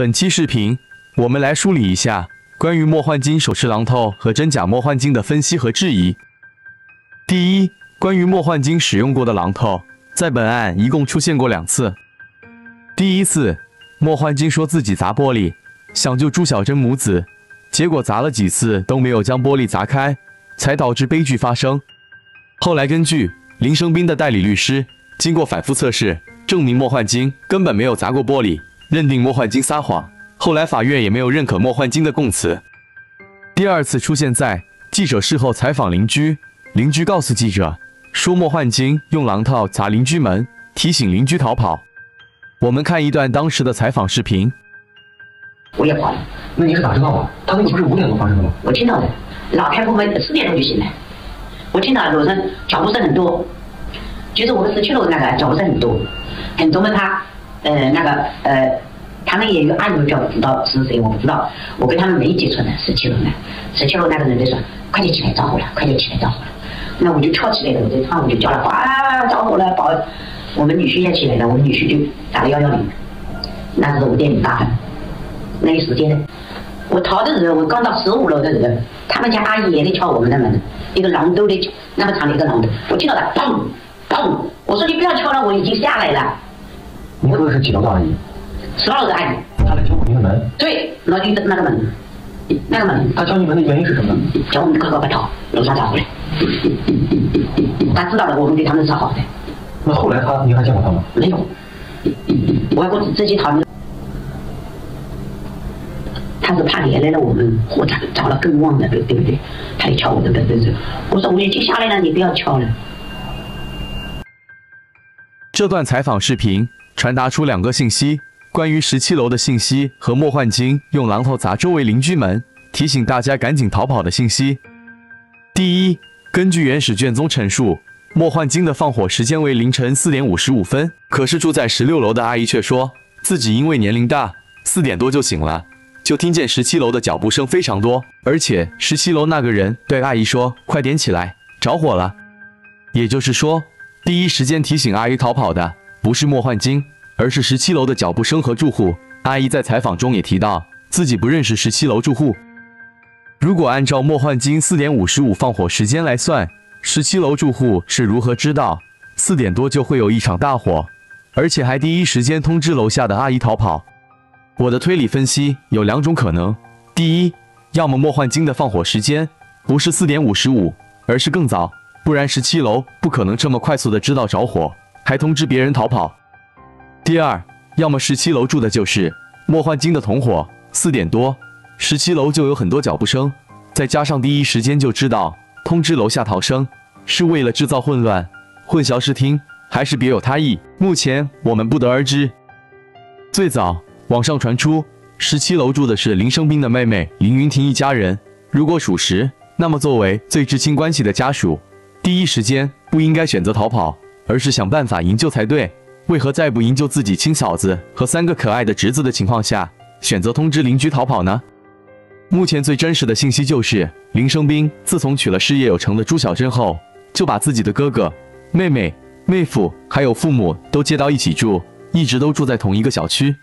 本期视频，我们来梳理一下关于梦幻金手持榔头和真假梦幻金的分析和质疑。第一，关于梦幻金使用过的榔头，在本案一共出现过两次。第一次，梦幻金说自己砸玻璃，想救朱小珍母子，结果砸了几次都没有将玻璃砸开，才导致悲剧发生。后来根据林生斌的代理律师经过反复测试，证明莫焕晶根本没有砸过玻璃，认定莫焕晶撒谎。后来法院也没有认可莫焕晶的供词。第二次出现在记者事后采访邻居，邻居告诉记者说莫焕晶用榔头砸邻居门，提醒邻居逃跑。我们看一段当时的采访视频。我也跑了，那你是咋知道的？他那个不是五点多发生的吗？我听到的，老太婆们四点钟就醒了，我听到楼上脚步声很多。就是我们十七楼那个脚步声很多，很多嘛他，呃那个呃，他们也有阿姨叫知道是谁，我不知道，我跟他们没接触的，十七楼的，十七楼那个人就说快点起来着火了，快点起来着火了，那我就跳起来了，我在窗户就叫了，啊着火了，保，我们女婿也起来了，我们女婿就打了幺幺零，那是五点零八分，那个时间呢，我逃的时候，我刚到十五楼的时候，他们家阿姨也在敲我们的门，一个榔头的那么长的一个榔头，我听到了，砰。砰！我说你不要敲了，我已经下来了。你说的是几楼的阿姨？十二楼的阿姨。她来敲您的门？对，那就那个门，那个门。他敲你门的原因是什么？叫我们快快快逃，楼上着火了。他知道了，我们对他们是好的。那后来他，你还见过他吗？没有。我我自己逃的。他是怕连累了我们，或者找了更旺的，对对不对？他就敲我的门对不对，我说我已经下来了，你不要敲了。这段采访视频传达出两个信息：关于十七楼的信息和莫焕晶用榔头砸周围邻居门，提醒大家赶紧逃跑的信息。第一，根据原始卷宗陈述，莫焕晶的放火时间为凌晨四点五十五分，可是住在十六楼的阿姨却说自己因为年龄大，四点多就醒了，就听见十七楼的脚步声非常多，而且十七楼那个人对阿姨说：“快点起来，着火了。”也就是说。第一时间提醒阿姨逃跑的不是莫焕晶，而是十七楼的脚步声和住户。阿姨在采访中也提到自己不认识十七楼住户。如果按照莫焕晶四点五十五放火时间来算，十七楼住户是如何知道四点多就会有一场大火，而且还第一时间通知楼下的阿姨逃跑？我的推理分析有两种可能：第一，要么莫焕晶的放火时间不是四点五十五，而是更早。不然十七楼不可能这么快速的知道着火，还通知别人逃跑。第二，要么十七楼住的就是莫焕晶的同伙，四点多十七楼就有很多脚步声，再加上第一时间就知道通知楼下逃生，是为了制造混乱、混淆视听，还是别有他意？目前我们不得而知。最早网上传出十七楼住的是林生斌的妹妹林云婷一家人，如果属实，那么作为最知青关系的家属。第一时间不应该选择逃跑，而是想办法营救才对。为何在不营救自己亲嫂子和三个可爱的侄子的情况下，选择通知邻居逃跑呢？目前最真实的信息就是林生斌自从娶了事业有成的朱小珍后，就把自己的哥哥、妹妹、妹夫还有父母都接到一起住，一直都住在同一个小区。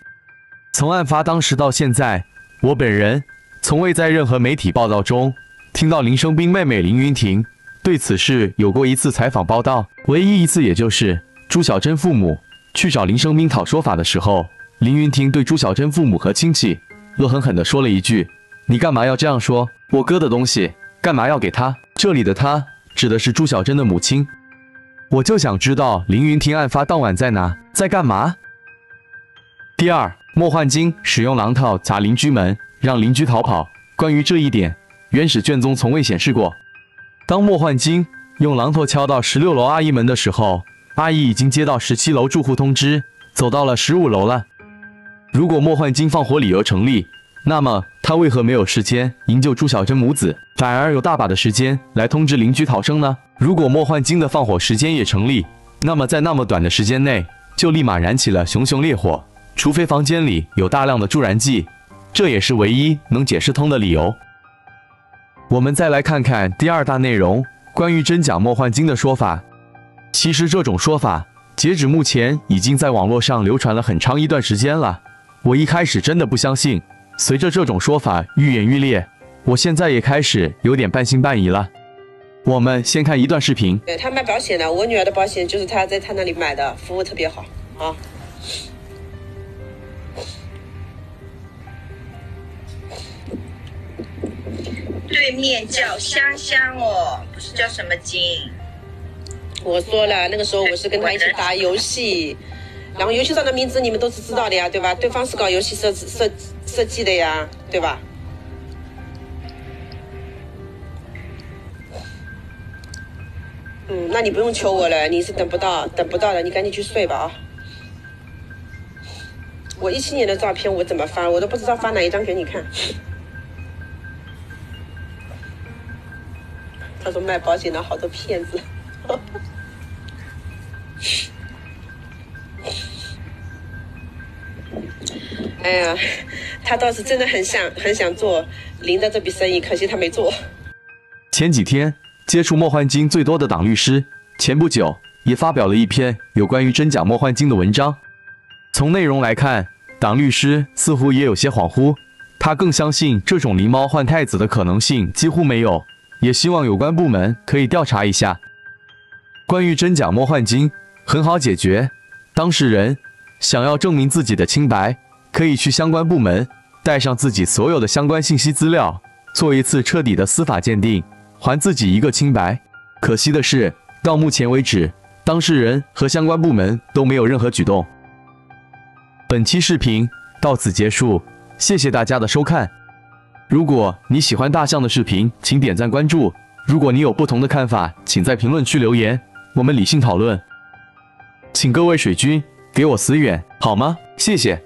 从案发当时到现在，我本人从未在任何媒体报道中听到林生斌妹妹林云婷。对此事有过一次采访报道，唯一一次也就是朱小珍父母去找林生斌讨说法的时候，林云婷对朱小珍父母和亲戚恶狠狠地说了一句：“你干嘛要这样说？我哥的东西干嘛要给他？”这里的他指的是朱小珍的母亲。我就想知道林云婷案发当晚在哪，在干嘛？第二，莫焕晶使用榔头砸邻居门，让邻居逃跑。关于这一点，原始卷宗从未显示过。当莫焕晶用榔头敲到十六楼阿姨门的时候，阿姨已经接到十七楼住户通知，走到了十五楼了。如果莫焕晶放火理由成立，那么他为何没有时间营救朱小珍母子，反而有大把的时间来通知邻居逃生呢？如果莫焕晶的放火时间也成立，那么在那么短的时间内就立马燃起了熊熊烈火，除非房间里有大量的助燃剂，这也是唯一能解释通的理由。我们再来看看第二大内容，关于真假莫幻晶的说法。其实这种说法，截止目前已经在网络上流传了很长一段时间了。我一开始真的不相信，随着这种说法愈演愈烈，我现在也开始有点半信半疑了。我们先看一段视频。对他卖保险的，我女儿的保险就是他在他那里买的，服务特别好啊。对面叫香香哦，不是叫什么金。我说了，那个时候我是跟他一起打游戏，然后游戏上的名字你们都是知道的呀，对吧？对方是搞游戏设设设计的呀，对吧？嗯，那你不用求我了，你是等不到，等不到的，你赶紧去睡吧啊！我一七年的照片我怎么发，我都不知道发哪一张给你看。他说卖保险的好多骗子。哎呀，他倒是真的很想很想做林的这笔生意，可惜他没做。前几天接触莫幻金最多的党律师，前不久也发表了一篇有关于真假莫幻金的文章。从内容来看，党律师似乎也有些恍惚，他更相信这种狸猫换太子的可能性几乎没有，也希望有关部门可以调查一下。关于真假莫幻金，很好解决，当事人想要证明自己的清白。可以去相关部门带上自己所有的相关信息资料，做一次彻底的司法鉴定，还自己一个清白。可惜的是，到目前为止，当事人和相关部门都没有任何举动。本期视频到此结束，谢谢大家的收看。如果你喜欢大象的视频，请点赞关注。如果你有不同的看法，请在评论区留言，我们理性讨论。请各位水军给我死远好吗？谢谢。